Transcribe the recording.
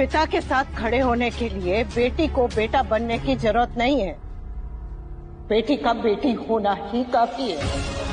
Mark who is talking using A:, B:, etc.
A: पिता के साथ खड़े होने के लिए बेटी को बेटा बनने की ज़रूरत नहीं है। बेटी का बेटी होना ही काफ़ी है।